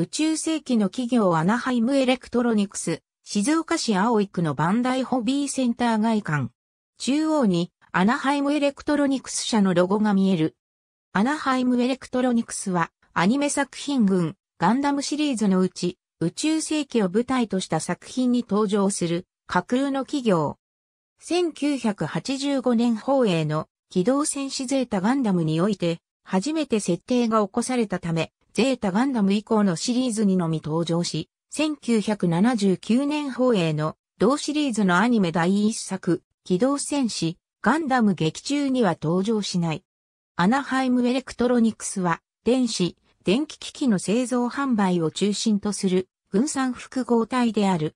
宇宙世紀の企業アナハイムエレクトロニクス、静岡市葵区のバンダイホビーセンター外観。中央にアナハイムエレクトロニクス社のロゴが見える。アナハイムエレクトロニクスはアニメ作品群ガンダムシリーズのうち宇宙世紀を舞台とした作品に登場する架空の企業。1985年放映の機動戦士ゼータガンダムにおいて初めて設定が起こされたためゼータガンダム以降のシリーズにのみ登場し、1979年放映の同シリーズのアニメ第一作、機動戦士、ガンダム劇中には登場しない。アナハイムエレクトロニクスは、電子、電気機器の製造販売を中心とする分散複合体である。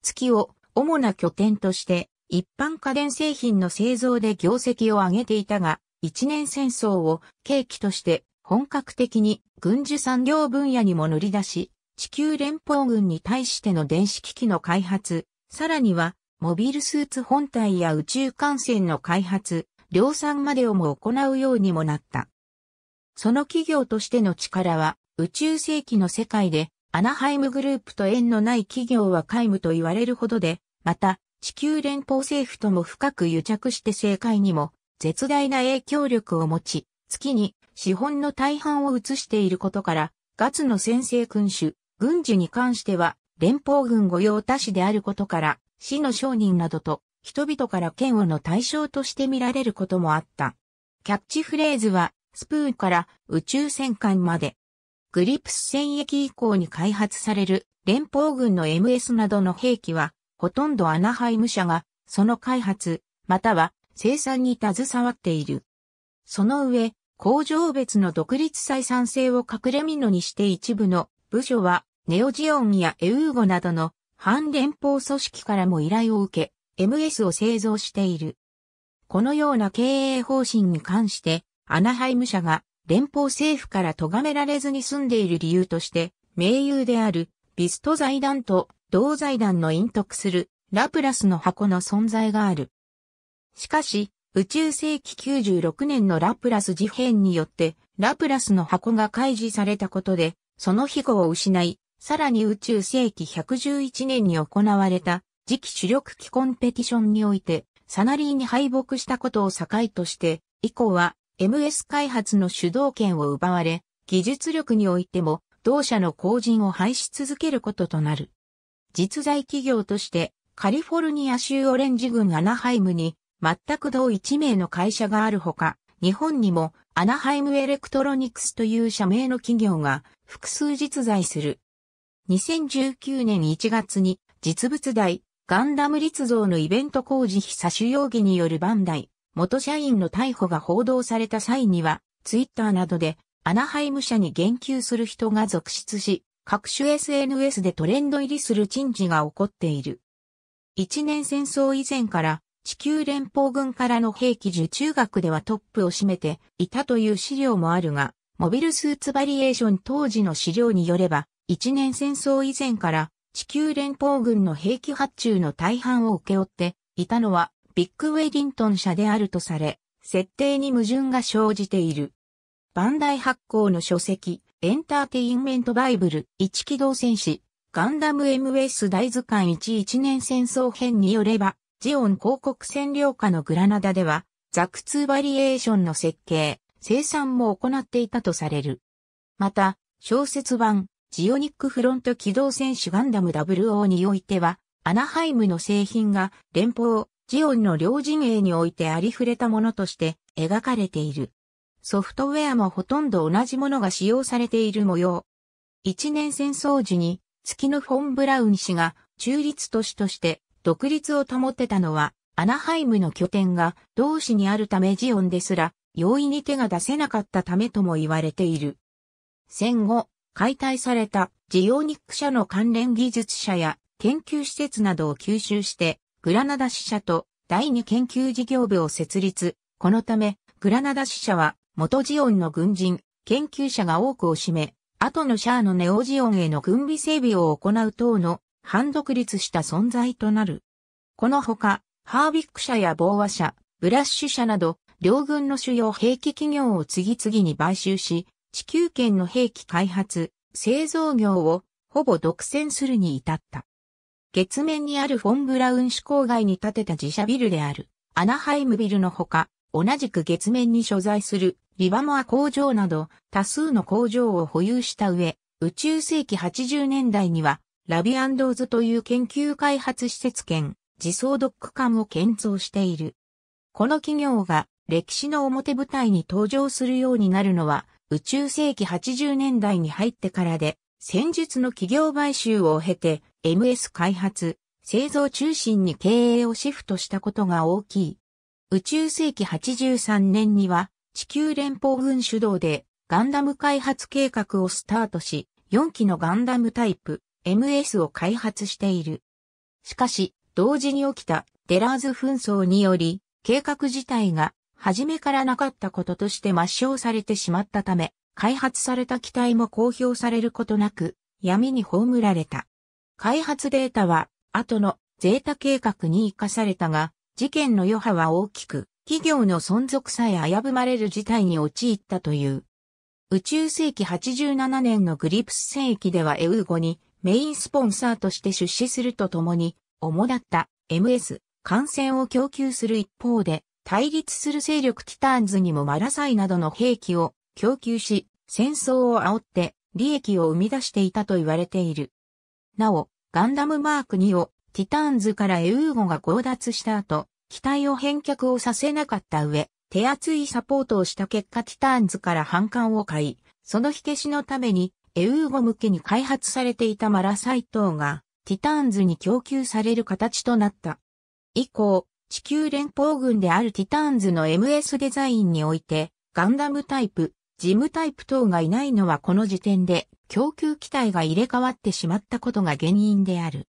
月を主な拠点として一般家電製品の製造で業績を上げていたが、一年戦争を契機として本格的に軍需産業分野にも乗り出し、地球連邦軍に対しての電子機器の開発、さらには、モビルスーツ本体や宇宙艦船の開発、量産までをも行うようにもなった。その企業としての力は、宇宙世紀の世界で、アナハイムグループと縁のない企業は皆無と言われるほどで、また、地球連邦政府とも深く癒着して政界にも、絶大な影響力を持ち、月に資本の大半を移していることから、月の専制君主、軍事に関しては、連邦軍御用達であることから、死の商人などと、人々から嫌悪の対象として見られることもあった。キャッチフレーズは、スプーンから宇宙戦艦まで。グリプス戦役以降に開発される連邦軍の MS などの兵器は、ほとんどアナハイム社が、その開発、または生産に携わっている。その上、工場別の独立採算制を隠れ蓑にして一部の部署はネオジオンやエウーゴなどの反連邦組織からも依頼を受け MS を製造している。このような経営方針に関してアナハイム社が連邦政府から咎められずに済んでいる理由として盟友であるビスト財団と同財団の隠匿するラプラスの箱の存在がある。しかし、宇宙世紀96年のラプラス事変によって、ラプラスの箱が開示されたことで、その庇護を失い、さらに宇宙世紀111年に行われた次期主力機コンペティションにおいて、サナリーに敗北したことを境として、以降は MS 開発の主導権を奪われ、技術力においても同社の後塵を拝し続けることとなる。実在企業としてカリフォルニア州オレンジ郡アナハイムに全く同一名の会社があるほか、日本にもアナハイムエレクトロニクスという社名の企業が複数実在する。2019年1月に実物大ガンダム立像のイベント工事費詐取容疑によるバンダイ、元社員の逮捕が報道された際には、ツイッターなどでアナハイム社に言及する人が続出し、各種 SNS でトレンド入りする珍事が起こっている。一年戦争以前から地球連邦軍からの兵器受注額ではトップを占めていたという資料もあるが、モビルスーツバリエーション当時の資料によれば、一年戦争以前から地球連邦軍の兵器発注の大半を請け負っていたのはビッグウェディントン社であるとされ、設定に矛盾が生じている。バンダイ発行の書籍、エンターテインメントバイブル、一機動戦士、ガンダム MS 大図鑑1一年戦争編によれば、ジオン公国占領下のグラナダでは、ザクツーバリエーションの設計、生産も行っていたとされる。また、小説版、ジオニックフロント機動戦士ガンダム WO においては、アナハイムの製品が連邦、ジオンの両陣営においてありふれたものとして描かれている。ソフトウェアもほとんど同じものが使用されている模様。一年戦争時に月のフォン・ブラウン氏が中立都市として独立を保ってたのは、アナハイムの拠点が同市にあるためジオンですら、容易に手が出せなかったためとも言われている。戦後、解体されたジオニック社の関連技術者や研究施設などを吸収して、グラナダ支社と第二研究事業部を設立。このため、グラナダ支社は元ジオンの軍人、研究者が多くを占め、後のシャアのネオジオンへの軍備整備を行う等の反独立した存在となる。このほか、ハービック社やボーア社、ブラッシュ社など、両軍の主要兵器企業を次々に買収し、地球圏の兵器開発、製造業をほぼ独占するに至った。月面にあるフォン・ブラウン市郊外に建てた自社ビルであるアナハイムビルのほか、同じく月面に所在するリバモア工場など多数の工場を保有した上、宇宙世紀80年代にはラビアンドーズという研究開発施設兼自走ドック艦を建造している。この企業が歴史の表舞台に登場するようになるのは宇宙世紀80年代に入ってからで、戦術の企業買収を経て MS 開発、製造中心に経営をシフトしたことが大きい。宇宙世紀83年には地球連邦軍主導でガンダム開発計画をスタートし、4機のガンダムタイプ MS を開発している。しかし、同時に起きたデラーズ紛争により、計画自体が初めからなかったこととして抹消されてしまったため、開発された機体も公表されることなく、闇に葬られた。開発データは、後のゼータ計画に生かされたが、事件の余波は大きく、企業の存続さえ危ぶまれる事態に陥ったという。宇宙世紀87年のグリプス戦役ではエウーゴにメインスポンサーとして出資するとともに、主だった MS 感染を供給する一方で、対立する勢力ティターンズにもマラサイなどの兵器を供給し、戦争を煽って利益を生み出していたと言われている。なお、ガンダムマーク2をティターンズからエウーゴが強奪した後、機体を返却をさせなかった上、手厚いサポートをした結果ティターンズから反感を買い、その火消しのためにエウーゴ向けに開発されていたマラサイ等がティターンズに供給される形となった。以降、地球連邦軍であるティターンズの MS デザインにおいて、ガンダムタイプ、ジムタイプ等がいないのはこの時点で、供給機体が入れ替わってしまったことが原因である。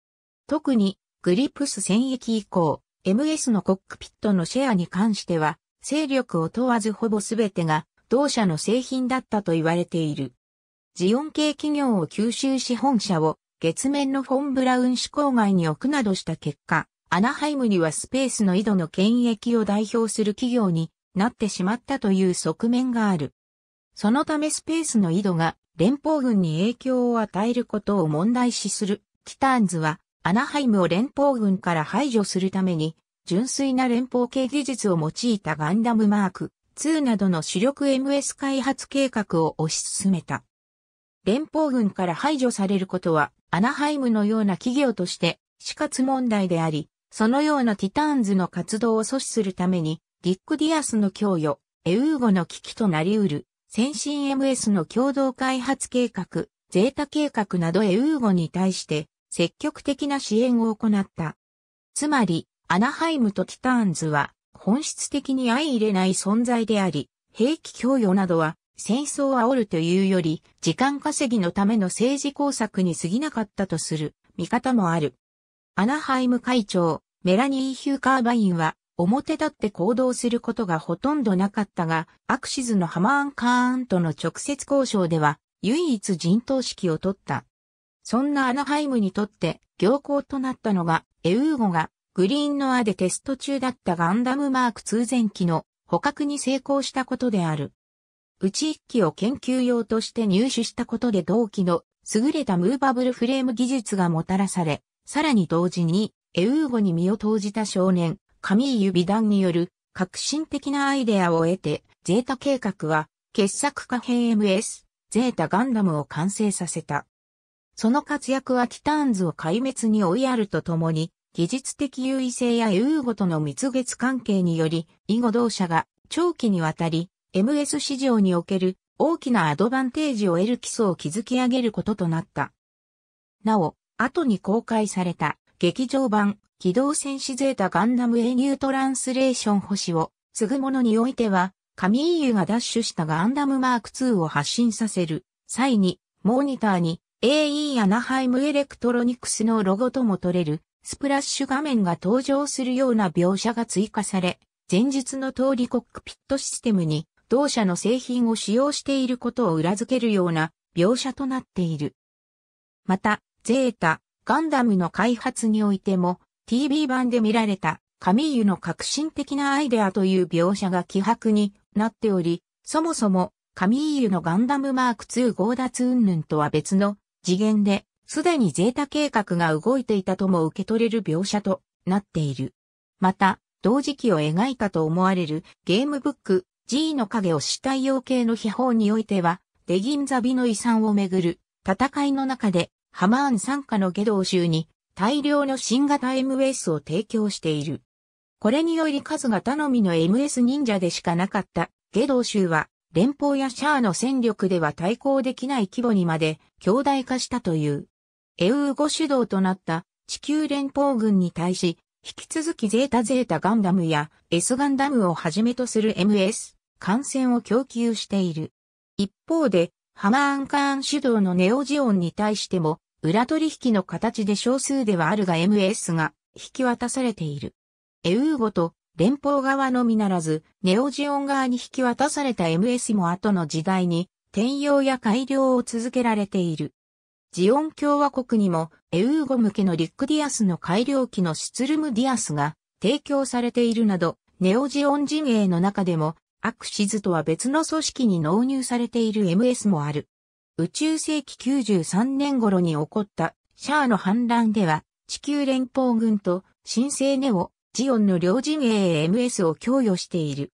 特に、グリプス戦役以降、MS のコックピットのシェアに関しては、勢力を問わずほぼすべてが、同社の製品だったと言われている。ジオン系企業を吸収し本社を月面のフォン・ブラウン市郊外に置くなどした結果、アナハイムにはスペースノイドの権益を代表する企業になってしまったという側面がある。そのためスペースノイドが連邦軍に影響を与えることを問題視するティターンズはアナハイムを連邦軍から排除するために純粋な連邦系技術を用いたガンダムマーク2などの主力 MS 開発計画を推し進めた。連邦軍から排除されることはアナハイムのような企業として死活問題であり、そのようなティターンズの活動を阻止するために、リック・ディアスの供与、エウーゴの旗機となり得る、先進 MS の共同開発計画、ゼータ計画などエウーゴに対して積極的な支援を行った。つまり、アナハイムとティターンズは本質的に相容れない存在であり、兵器供与などは戦争を煽るというより時間稼ぎのための政治工作に過ぎなかったとする見方もある。アナハイム会長、メラニー・ヒュー・カーバインは、表立って行動することがほとんどなかったが、アクシズのハマーン・カーンとの直接交渉では、唯一陣頭指揮を取った。そんなアナハイムにとって、僥倖となったのが、エウーゴが、グリーンノアでテスト中だったガンダムマーク2全機の捕獲に成功したことである。内一機を研究用として入手したことで同機の優れたムーバブルフレーム技術がもたらされ、さらに同時に、エウーゴに身を投じた少年、カミーユ・ビダンによる革新的なアイデアを得て、ゼータ計画は、傑作可変 MS、ゼータガンダムを完成させた。その活躍はティターンズを壊滅に追いやるとともに、技術的優位性やエウーゴとの蜜月関係により、以後同社が長期にわたり、MS 市場における大きなアドバンテージを得る基礎を築き上げることとなった。なお、後に公開された劇場版機動戦士ゼータガンダム A ニュートランスレーション星を継ぐものにおいては、カミーユがダッシュしたガンダムマーク2を発進させる際に、モニターに AE アナハイムエレクトロニクスのロゴとも取れるスプラッシュ画面が登場するような描写が追加され、前述の通りコックピットシステムに同社の製品を使用していることを裏付けるような描写となっている。また、ゼータ、ガンダムの開発においても、TV 版で見られた、カミーユの革新的なアイデアという描写が希薄になっており、そもそも、カミーユのガンダムマーク2強奪云々とは別の次元で、すでにゼータ計画が動いていたとも受け取れる描写となっている。また、同時期を描いたと思われるゲームブック G の影を死体用系の秘宝においては、デギンザビの遺産をめぐる戦いの中でハマーン参加の下道州に大量の新型 MS を提供している。これにより数が頼みの MS 忍者でしかなかった下道州は連邦やシャアの戦力では対抗できない規模にまで強大化したという。エウーゴ主導となった地球連邦軍に対し、引き続きゼータゼータガンダムや S ガンダムをはじめとする MS、艦船を供給している。一方で、ハマーンカーン主導のネオジオンに対しても、裏取引の形で少数ではあるが MS が引き渡されている。エウーゴと連邦側のみならず、ネオジオン側に引き渡された MS も後の時代に転用や改良を続けられている。ジオン共和国にもエウーゴ向けのリックディアスの改良機のシュツルムディアスが提供されているなど、ネオジオン陣営の中でもアクシズとは別の組織に納入されている MS もある。宇宙世紀93年頃に起こったシャアの反乱では地球連邦軍と新生ネオ、ジオンの両陣営へ MS を供与している。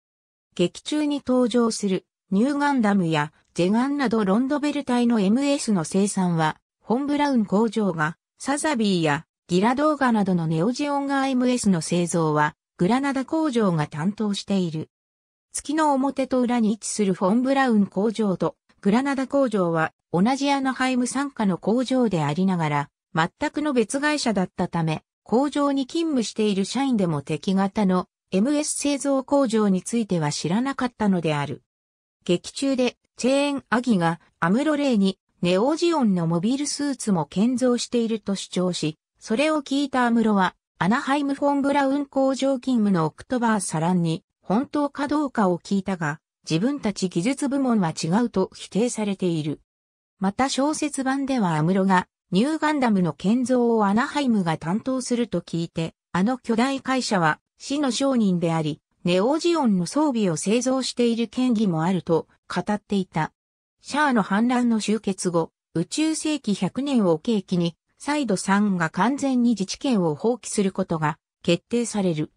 劇中に登場するニューガンダムやジェガンなどロンドベル隊の MS の生産はフォンブラウン工場がサザビーやギラドーガなどのネオジオンガ MS の製造はグラナダ工場が担当している。月の表と裏に位置するフォンブラウン工場とグラナダ工場は同じアナハイム傘下の工場でありながら全くの別会社だったため工場に勤務している社員でも敵方の MS 製造工場については知らなかったのである。劇中でチェーン・アギがアムロレイにネオジオンのモビルスーツも建造していると主張し、それを聞いたアムロはアナハイム・フォン・ブラウン工場勤務のオクトバー・サランに本当かどうかを聞いたが、自分たち技術部門は違うと否定されている。また小説版ではアムロがニューガンダムの建造をアナハイムが担当すると聞いて、あの巨大会社は死の商人であり、ネオジオンの装備を製造している嫌いもあると語っていた。シャアの反乱の終結後、宇宙世紀100年を契機に、再度3が完全に自治権を放棄することが決定される。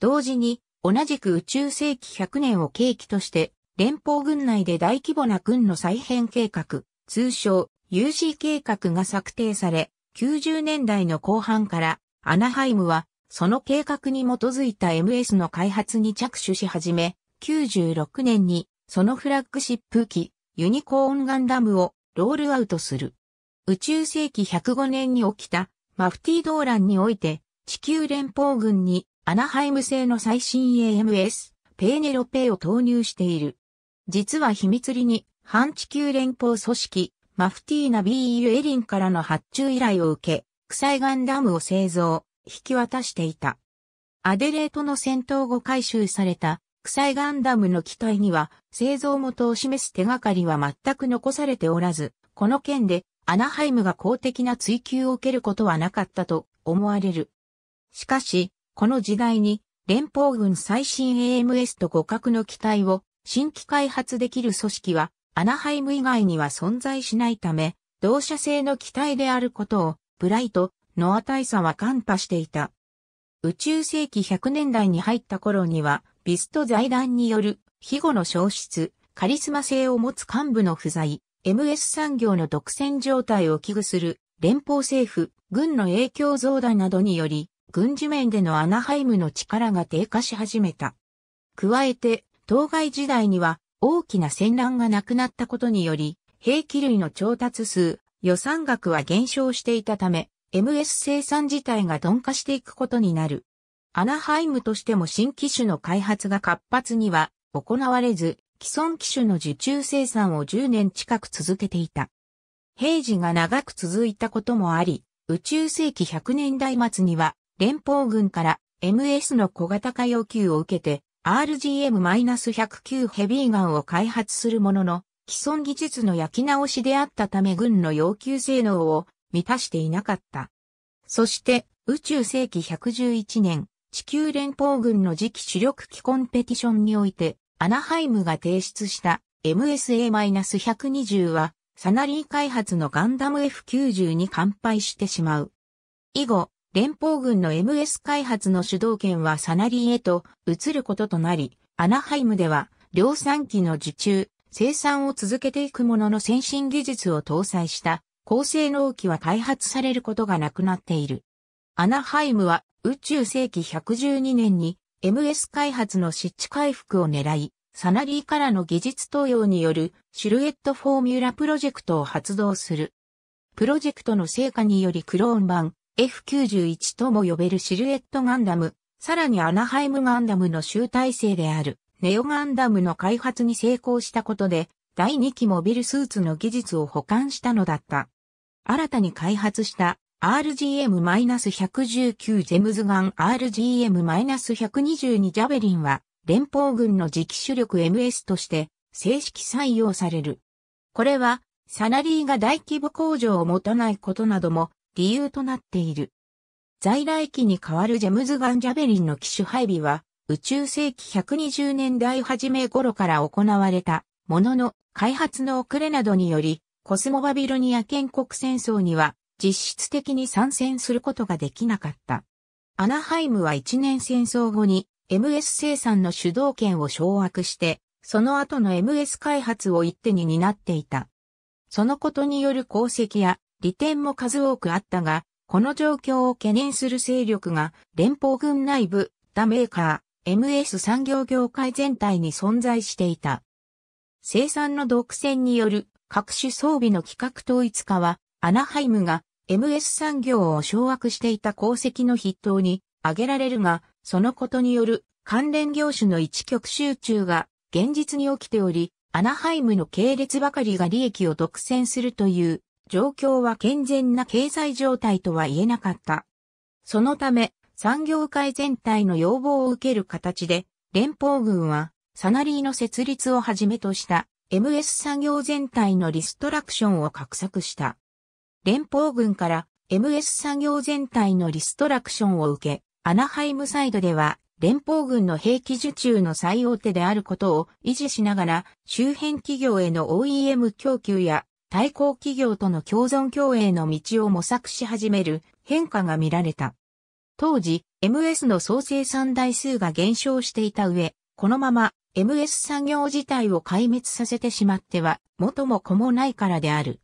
同時に、同じく宇宙世紀100年を契機として、連邦軍内で大規模な軍の再編計画、通称 UC 計画が策定され、90年代の後半からアナハイムはその計画に基づいた MS の開発に着手し始め、96年にそのフラッグシップ機ユニコーンガンダムをロールアウトする。宇宙世紀105年に起きたマフティ動乱において地球連邦軍にアナハイム製の最新 AMS、ペーネロペーを投入している。実は秘密裏に、反地球連邦組織、マフティー・ナビーユ・エリンからの発注依頼を受け、クスィーガンダムを製造、引き渡していた。アデレードの戦闘後回収された、クスィーガンダムの機体には、製造元を示す手がかりは全く残されておらず、この件で、アナハイムが公的な追及を受けることはなかったと思われる。しかし、この時代に連邦軍最新 AMS と互角の機体を新規開発できる組織はアナハイム以外には存在しないため、同社製の機体であることをブライト、ノア大佐は看破していた。宇宙世紀100年代に入った頃には、ビスト財団による庇護の消失、カリスマ性を持つ幹部の不在、MS 産業の独占状態を危惧する連邦政府、軍の影響増大などにより、軍事面でのアナハイムの力が低下し始めた。加えて、当該時代には大きな戦乱がなくなったことにより、兵器類の調達数、予算額は減少していたため、MS 生産自体が鈍化していくことになる。アナハイムとしても新機種の開発が活発には行われず、既存機種の受注生産を10年近く続けていた。平時が長く続いたこともあり、宇宙世紀100年代末には連邦軍から MS の小型化要求を受けて RGM-109 ヘビーガンを開発するものの、既存技術の焼き直しであったため軍の要求性能を満たしていなかった。そして宇宙世紀111年、地球連邦軍の次期主力機コンペティションにおいて、アナハイムが提出した MSA-120 はサナリィ開発のガンダム F90 に完敗してしまう。以後、連邦軍の MS 開発の主導権はサナリィへと移ることとなり、アナハイムでは量産機の受注、生産を続けていくものの先進技術を搭載した高性能機は開発されることがなくなっている。アナハイムは宇宙世紀112年に MS 開発の失地回復を狙い、サナリィからの技術盗用によるシルエットフォーミュラプロジェクトを発動する。プロジェクトの成果によりクローン版 F91 とも呼べるシルエットガンダム、さらにアナハイムガンダムの集大成であるネオガンダムの開発に成功したことで、第2期モビルスーツの技術を補完したのだった。新たに開発した RGM-119 ゼムズガン RGM-122 ジャベリンは、連邦軍の次期主力 MS として正式採用される。これは、サナリーが大規模工場を持たないことなども理由となっている。在来機に代わるジェムズガンジャベリンの機種配備は、宇宙世紀120年代初め頃から行われたものの開発の遅れなどによりコスモバビロニア建国戦争には実質的に参戦することができなかった。アナハイムは一年戦争後に MS 生産の主導権を掌握して、その後の MS 開発を一手に担っていた。そのことによる功績や利点も数多くあったが、この状況を懸念する勢力が連邦軍内部、他メーカー、MS 産業業界全体に存在していた。生産の独占による各種装備の規格統一化は、アナハイムが MS 産業を掌握していた功績の筆頭に挙げられるが、そのことによる関連業種の一極集中が現実に起きており、アナハイムの系列ばかりが利益を独占するという状況は健全な経済状態とは言えなかった。そのため、産業界全体の要望を受ける形で、連邦軍は、サナリーの設立をはじめとした MS 産業全体のリストラクションを画策した。連邦軍から MS 産業全体のリストラクションを受け、アナハイムサイドでは連邦軍の兵器受注の最大手であることを維持しながら周辺企業への OEM 供給や対抗企業との共存共栄の道を模索し始める変化が見られた。当時、MS の総生産台数が減少していた上、このまま MS 産業自体を壊滅させてしまっては元も子もないからである。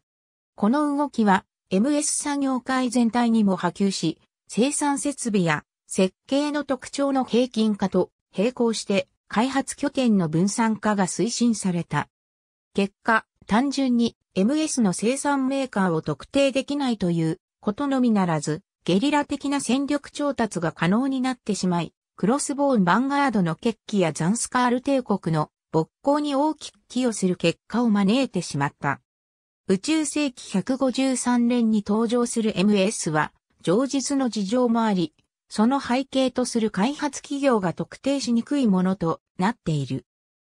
この動きは MS 産業界全体にも波及し、生産設備や設計の特徴の平均化と並行して開発拠点の分散化が推進された。結果、単純に MS の生産メーカーを特定できないということのみならず、ゲリラ的な戦力調達が可能になってしまい、クロスボーンヴァンガードの決起やザンスカール帝国の勃興に大きく寄与する結果を招いてしまった。宇宙世紀153年に登場する MS は、上実の事情もあり、その背景とする開発企業が特定しにくいものとなっている。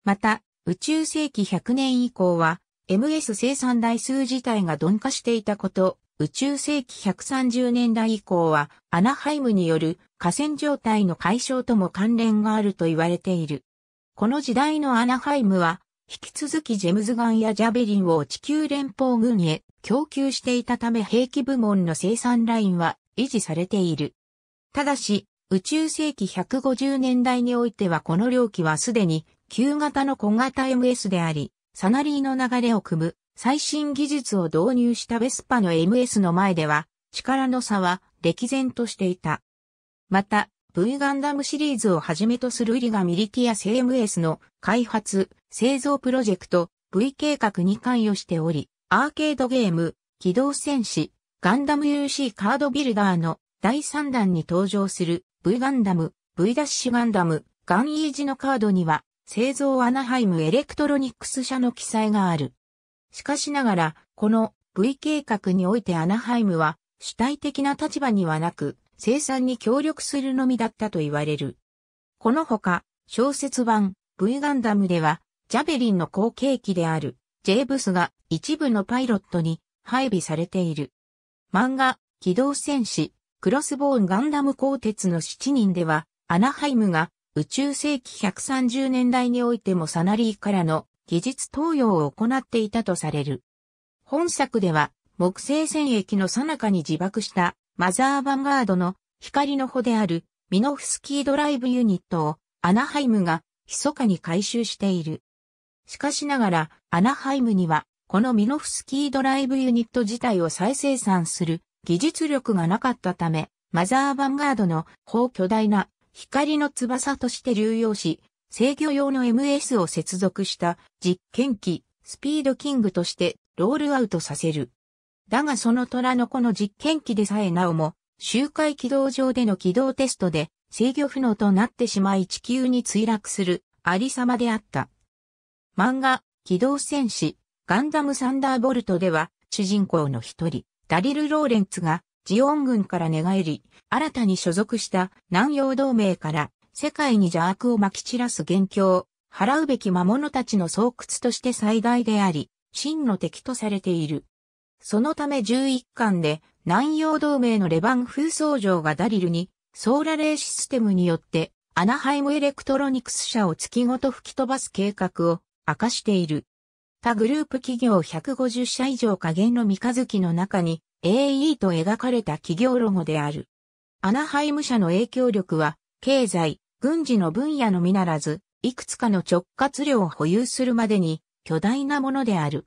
また、宇宙世紀100年以降は、MS 生産台数自体が鈍化していたこと、宇宙世紀130年代以降はアナハイムによる河川状態の解消とも関連があると言われている。この時代のアナハイムは引き続きジェムズガンやジャベリンを地球連邦軍へ供給していたため兵器部門の生産ラインは維持されている。ただし、宇宙世紀150年代においてはこの両機はすでに旧型の小型 MS であり、サナリィの流れを汲む最新技術を導入したベスパの MS の前では、力の差は歴然としていた。また、V ガンダムシリーズをはじめとするウリガミリティア CMS の開発、製造プロジェクト、V 計画に関与しており、アーケードゲーム、機動戦士、ガンダム UC カードビルダーの第3弾に登場する V ガンダム、V ダッシュガンダム、ガンイージのカードには、製造アナハイムエレクトロニクス社の記載がある。しかしながら、この V 計画においてアナハイムは主体的な立場にはなく、生産に協力するのみだったと言われる。このほか、小説版 V ガンダムでは、ジャベリンの後継機である、ジェイブスが一部のパイロットに配備されている。漫画、機動戦士、クロスボーンガンダム鋼鉄の7人では、アナハイムが宇宙世紀130年代においてもサナリィからの技術盗用を行っていたとされる。本作では木星戦役の最中に自爆したマザーヴァンガードの光の帆であるミノフスキードライブユニットをアナハイムが密かに回収している。しかしながらアナハイムにはこのミノフスキードライブユニット自体を再生産する技術力がなかったため、マザーヴァンガードの帆を巨大な光の翼として流用し、制御用の MS を接続した実験機スピードキングとしてロールアウトさせる。だがその虎の子の実験機でさえなおも、周回軌道上での軌道テストで制御不能となってしまい地球に墜落するありさまであった。漫画、機動戦士、ガンダムサンダーボルトでは、主人公の一人、ダリル・ローレンツが、ジオン軍から寝返り、新たに所属した南洋同盟から世界に邪悪を撒き散らす元凶、払うべき魔物たちの巣窟として最大であり、真の敵とされている。そのため11巻で南洋同盟のレヴァン・フウ僧正がダリルにソーラレーシステムによってアナハイムエレクトロニクス社を月ごと吹き飛ばす計画を明かしている。他グループ企業150社以上下弦の三日月の中に AE と描かれた企業ロゴである。アナハイム社の影響力は経済、軍事の分野のみならず、いくつかの直轄領を保有するまでに巨大なものである。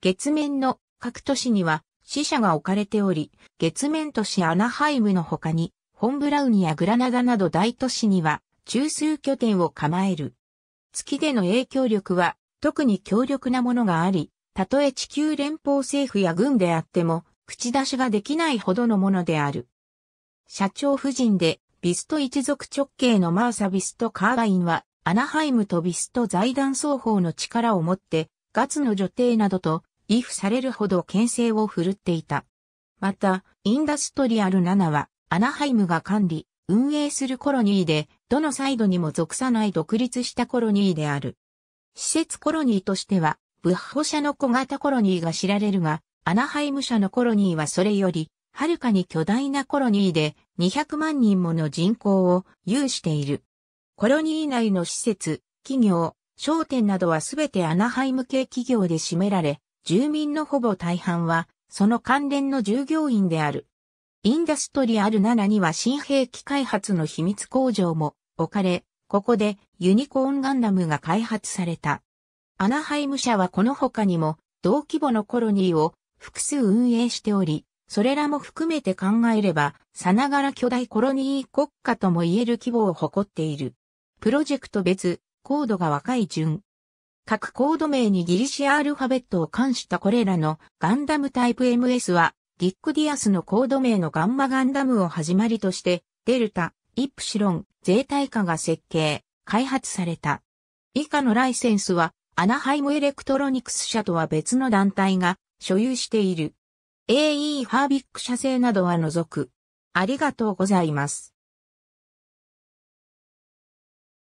月面の各都市には死者が置かれており、月面都市アナハイムの他に、フォンブラウンやグラナダなど大都市には中枢拠点を構える。月での影響力は特に強力なものがあり、たとえ地球連邦政府や軍であっても口出しができないほどのものである。社長夫人でビスト一族直系のマーサ・ビスト・カーバインはアナハイムとビスト財団双方の力を持って月の女帝などとイフされるほど権勢を振るっていた。また、インダストリアル7は、アナハイムが管理、運営するコロニーで、どのサイドにも属さない独立したコロニーである。施設コロニーとしては、ブッホ社の小型コロニーが知られるが、アナハイム社のコロニーはそれより、はるかに巨大なコロニーで200万人もの人口を有している。コロニー内の施設、企業、商店などはすべてアナハイム系企業で占められ、住民のほぼ大半は、その関連の従業員である。インダストリアル7には新兵器開発の秘密工場も置かれ、ここでユニコーンガンダムが開発された。アナハイム社はこの他にも同規模のコロニーを複数運営しており、それらも含めて考えれば、さながら巨大コロニー国家とも言える規模を誇っている。プロジェクト別、コードが若い順、各コード名にギリシアアルファベットを冠したこれらのガンダムタイプ MS は、リック・ディアスのコード名のガンマガンダムを始まりとして、デルタ、イプシロン、ゼータ以下が設計、開発された。以下のライセンスは、アナハイムエレクトロニクス社とは別の団体が所有している。AE ハービック社製などは除く。ありがとうございます。